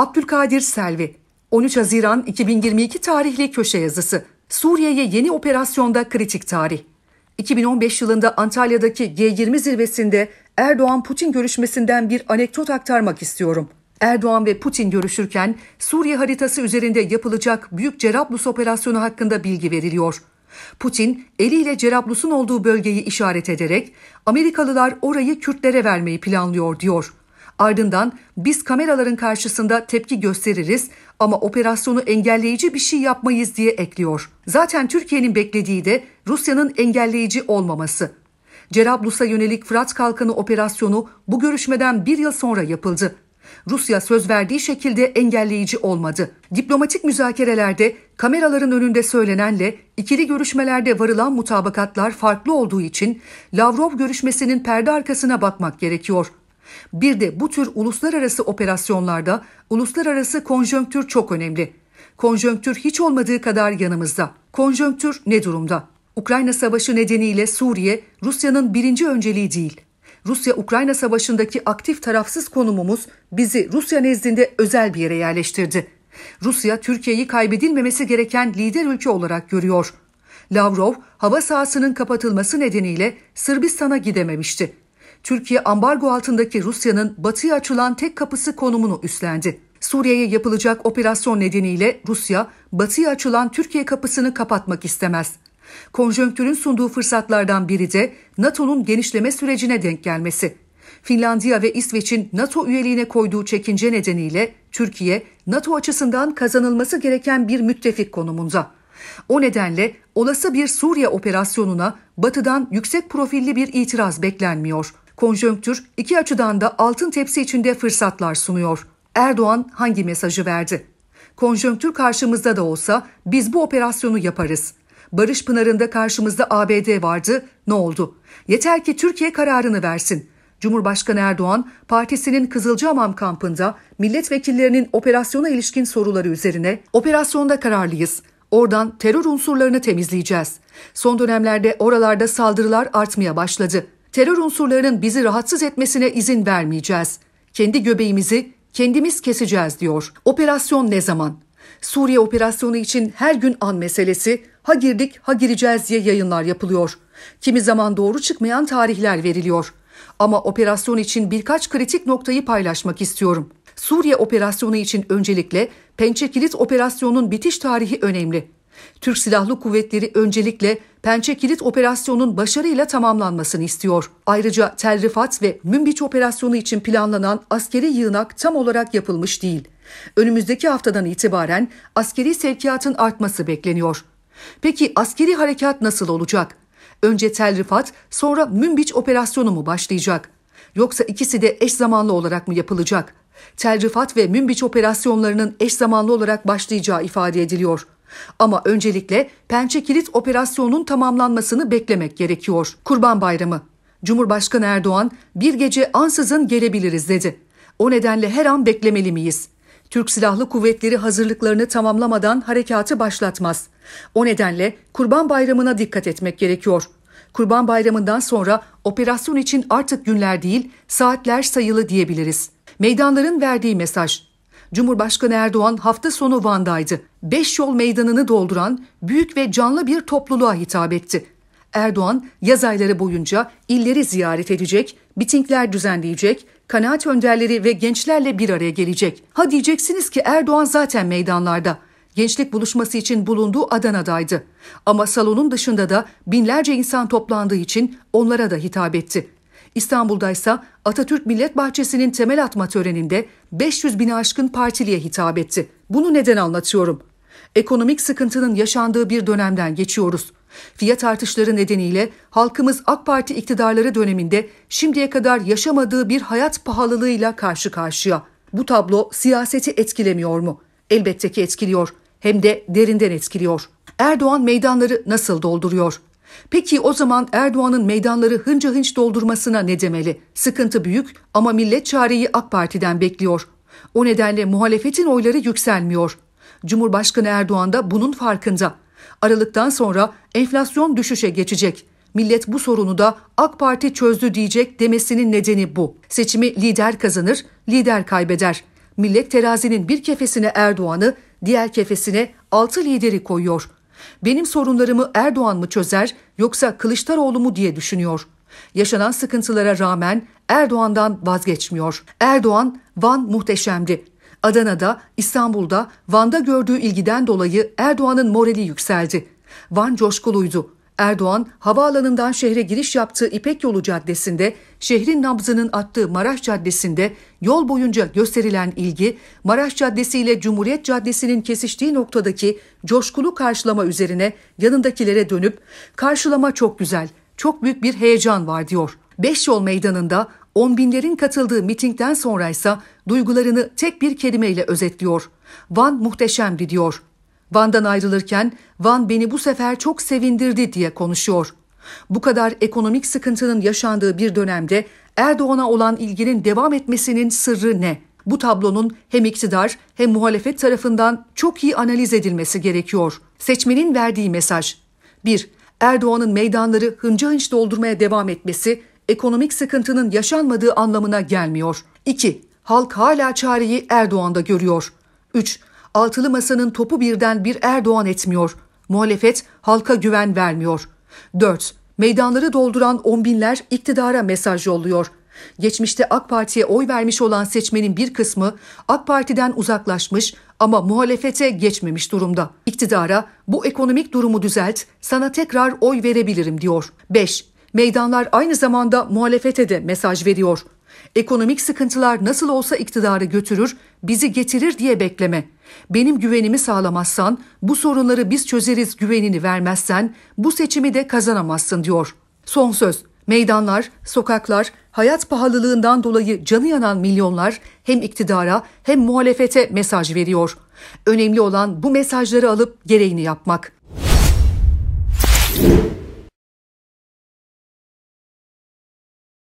Abdülkadir Selvi 13 Haziran 2022 tarihli köşe yazısı. Suriye'ye yeni operasyonda kritik tarih. 2015 yılında Antalya'daki G20 zirvesinde Erdoğan-Putin görüşmesinden bir anekdot aktarmak istiyorum. Erdoğan ve Putin görüşürken Suriye haritası üzerinde yapılacak Büyük Cerablus operasyonu hakkında bilgi veriliyor. Putin eliyle Cerablus'un olduğu bölgeyi işaret ederek Amerikalılar orayı Kürtlere vermeyi planlıyor diyor. Ardından biz kameraların karşısında tepki gösteririz ama operasyonu engelleyici bir şey yapmayız diye ekliyor. Zaten Türkiye'nin beklediği de Rusya'nın engelleyici olmaması. Cerablus'a yönelik Fırat Kalkanı operasyonu bu görüşmeden bir yıl sonra yapıldı. Rusya söz verdiği şekilde engelleyici olmadı. Diplomatik müzakerelerde kameraların önünde söylenenle ikili görüşmelerde varılan mutabakatlar farklı olduğu için Lavrov görüşmesinin perde arkasına bakmak gerekiyor. Bir de bu tür uluslararası operasyonlarda uluslararası konjonktür çok önemli. Konjonktür hiç olmadığı kadar yanımızda. Konjonktür ne durumda? Ukrayna Savaşı nedeniyle Suriye, Rusya'nın birinci önceliği değil. Rusya-Ukrayna Savaşı'ndaki aktif tarafsız konumumuz bizi Rusya nezdinde özel bir yere yerleştirdi. Rusya, Türkiye'yi kaybedilmemesi gereken lider ülke olarak görüyor. Lavrov, hava sahasının kapatılması nedeniyle Sırbistan'a gidememişti. Türkiye ambargo altındaki Rusya'nın batıya açılan tek kapısı konumunu üstlendi. Suriye'ye yapılacak operasyon nedeniyle Rusya, batıya açılan Türkiye kapısını kapatmak istemez. Konjonktürün sunduğu fırsatlardan biri de NATO'nun genişleme sürecine denk gelmesi. Finlandiya ve İsveç'in NATO üyeliğine koyduğu çekince nedeniyle Türkiye, NATO açısından kazanılması gereken bir müttefik konumunda. O nedenle olası bir Suriye operasyonuna Batı'dan yüksek profilli bir itiraz beklenmiyor. Konjonktür iki açıdan da altın tepsi içinde fırsatlar sunuyor. Erdoğan hangi mesajı verdi? Konjonktür karşımızda da olsa biz bu operasyonu yaparız. Barış Pınarı'nda karşımızda ABD vardı. Ne oldu? Yeter ki Türkiye kararını versin. Cumhurbaşkanı Erdoğan, partisinin Kızılcahamam kampında milletvekillerinin operasyona ilişkin soruları üzerine operasyonda kararlıyız. Oradan terör unsurlarını temizleyeceğiz. Son dönemlerde oralarda saldırılar artmaya başladı. Terör unsurlarının bizi rahatsız etmesine izin vermeyeceğiz. Kendi göbeğimizi kendimiz keseceğiz diyor. Operasyon ne zaman? Suriye operasyonu için her gün an meselesi ha girdik ha gireceğiz diye yayınlar yapılıyor. Kimi zaman doğru çıkmayan tarihler veriliyor. Ama operasyon için birkaç kritik noktayı paylaşmak istiyorum. Suriye operasyonu için öncelikle Pençe Kilit operasyonunun bitiş tarihi önemli. Türk Silahlı Kuvvetleri öncelikle Pençe Kilit operasyonunun başarıyla tamamlanmasını istiyor. Ayrıca Tel Rifat ve Münbiç operasyonu için planlanan askeri yığınak tam olarak yapılmış değil. Önümüzdeki haftadan itibaren askeri sevkiyatın artması bekleniyor. Peki askeri harekat nasıl olacak? Önce Tel Rifat, sonra Münbiç operasyonu mu başlayacak? Yoksa ikisi de eş zamanlı olarak mı yapılacak? Tel Rifat ve Münbiç operasyonlarının eş zamanlı olarak başlayacağı ifade ediliyor. Ama öncelikle Pençe Kilit operasyonunun tamamlanmasını beklemek gerekiyor. Kurban Bayramı. Cumhurbaşkanı Erdoğan bir gece ansızın gelebiliriz dedi. O nedenle her an beklemeli miyiz? Türk Silahlı Kuvvetleri hazırlıklarını tamamlamadan harekatı başlatmaz. O nedenle Kurban Bayramı'na dikkat etmek gerekiyor. Kurban Bayramı'ndan sonra operasyon için artık günler değil, saatler sayılı diyebiliriz. Meydanların verdiği mesaj. Cumhurbaşkanı Erdoğan hafta sonu Van'daydı. Beş yol meydanını dolduran büyük ve canlı bir topluluğa hitap etti. Erdoğan yaz ayları boyunca illeri ziyaret edecek, bitingler düzenleyecek, kanaat önderleri ve gençlerle bir araya gelecek. Ha diyeceksiniz ki Erdoğan zaten meydanlarda. Gençlik buluşması için bulunduğu Adana'daydı. Ama salonun dışında da binlerce insan toplandığı için onlara da hitap etti. İstanbul'da ise Atatürk Millet Bahçesi'nin temel atma töreninde 500 bin aşkın partiliye hitap etti. Bunu neden anlatıyorum? Ekonomik sıkıntının yaşandığı bir dönemden geçiyoruz. Fiyat artışları nedeniyle halkımız AK Parti iktidarları döneminde şimdiye kadar yaşamadığı bir hayat pahalılığıyla karşı karşıya. Bu tablo siyaseti etkilemiyor mu? Elbette ki etkiliyor. Hem de derinden etkiliyor. Erdoğan meydanları nasıl dolduruyor? Peki o zaman Erdoğan'ın meydanları hınca hınç doldurmasına ne demeli? Sıkıntı büyük ama millet çareyi AK Parti'den bekliyor. O nedenle muhalefetin oyları yükselmiyor. Cumhurbaşkanı Erdoğan da bunun farkında. Aralıktan sonra enflasyon düşüşe geçecek. Millet bu sorunu da AK Parti çözdü diyecek demesinin nedeni bu. Seçimi lider kazanır, lider kaybeder. millet terazinin bir kefesine Erdoğan'ı, diğer kefesine altı lideri koyuyor. Benim sorunlarımı Erdoğan mı çözer yoksa Kılıçdaroğlu mu diye düşünüyor. Yaşanan sıkıntılara rağmen Erdoğan'dan vazgeçmiyor. Erdoğan, Van muhteşemdi. Adana'da, İstanbul'da, Van'da gördüğü ilgiden dolayı Erdoğan'ın morali yükseldi. Van coşkuluydu. Erdoğan havaalanından şehre giriş yaptığı İpek Yolu Caddesi'nde, şehrin nabzının attığı Maraş Caddesi'nde yol boyunca gösterilen ilgi, Maraş Caddesi ile Cumhuriyet Caddesi'nin kesiştiği noktadaki coşkulu karşılama üzerine yanındakilere dönüp karşılama çok güzel, çok büyük bir heyecan var diyor. Beş yol meydanında on binlerin katıldığı mitingden sonraysa duygularını tek bir kelimeyle özetliyor. Van muhteşemdi diyor. Van'dan ayrılırken Van beni bu sefer çok sevindirdi diye konuşuyor. Bu kadar ekonomik sıkıntının yaşandığı bir dönemde Erdoğan'a olan ilginin devam etmesinin sırrı ne? Bu tablonun hem iktidar hem muhalefet tarafından çok iyi analiz edilmesi gerekiyor. Seçmenin verdiği mesaj. 1. Erdoğan'ın meydanları hınca hınç doldurmaya devam etmesi ekonomik sıkıntının yaşanmadığı anlamına gelmiyor. 2. Halk hala çareyi Erdoğan'da görüyor. 3. Altılı masanın topu birden bir Erdoğan etmiyor. Muhalefet halka güven vermiyor. 4. Meydanları dolduran on binler iktidara mesaj yolluyor. Geçmişte AK Parti'ye oy vermiş olan seçmenin bir kısmı AK Parti'den uzaklaşmış ama muhalefete geçmemiş durumda. İktidara bu ekonomik durumu düzelt, sana tekrar oy verebilirim diyor. 5. Meydanlar aynı zamanda muhalefete de mesaj veriyor. Ekonomik sıkıntılar nasıl olsa iktidarı götürür, bizi getirir diye bekleme. Benim güvenimi sağlamazsan, bu sorunları biz çözeriz güvenini vermezsen bu seçimi de kazanamazsın diyor. Son söz. Meydanlar, sokaklar, hayat pahalılığından dolayı canı yanan milyonlar hem iktidara hem muhalefete mesaj veriyor. Önemli olan bu mesajları alıp gereğini yapmak.